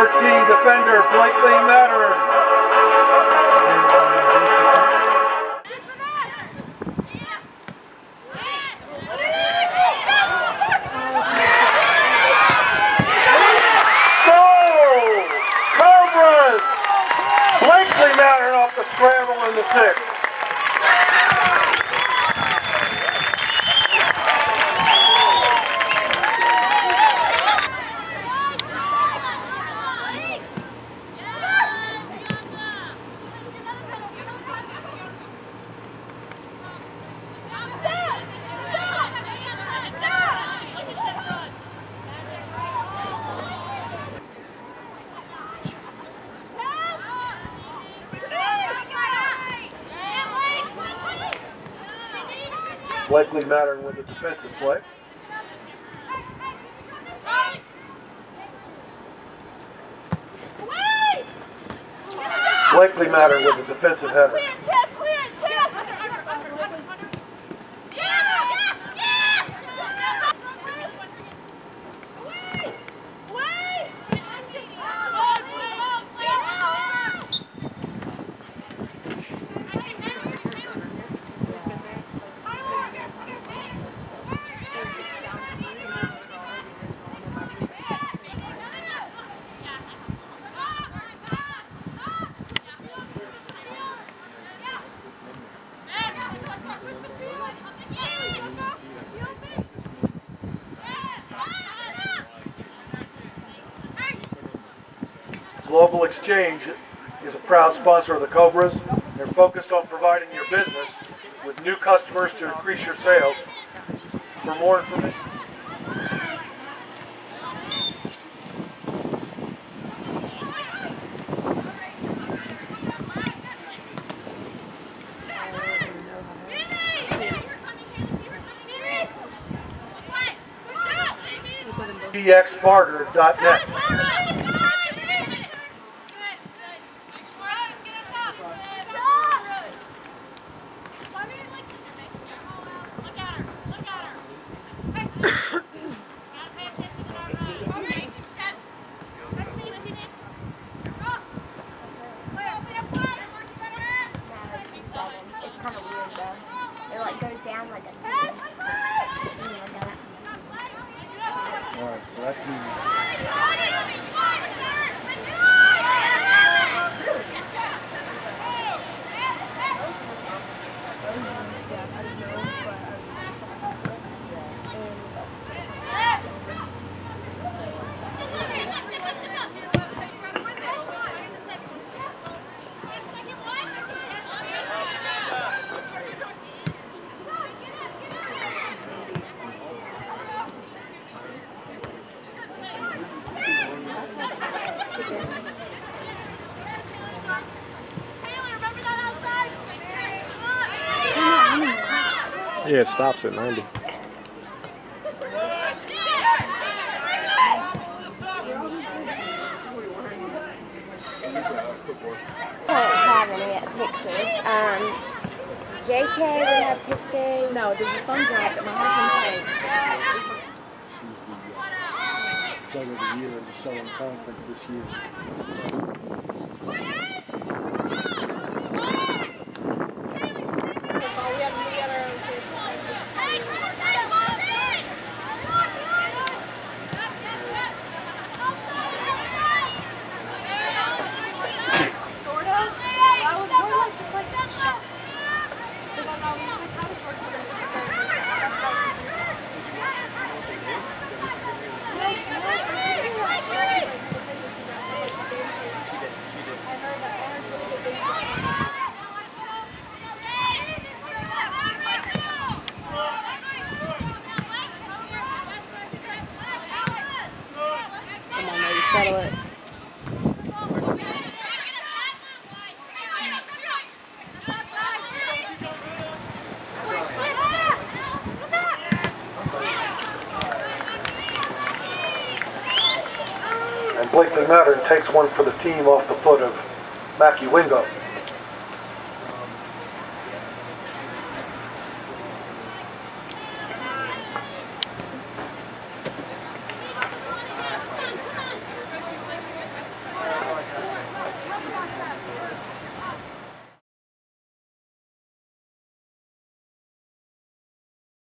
defender Blakely! Cobras! Blakely Mattern off the scramble in the sixth. Blakely Mattern with a defensive play. Blakely Mattern with a defensive header. Global Exchange is a proud sponsor of the Cobras. They're focused on providing your business with new customers to increase your sales. For more information, dxbarter.net. Yeah, it stops at 90. I don't have any pictures. Um, JK would have pictures. No, there's a thumbs up that my husband takes. She's the uh, player of the year in the Southern Conference this year. Settle it. And Blakely Mattern takes one for the team off the foot of Mackie Wingo.